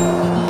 Oh.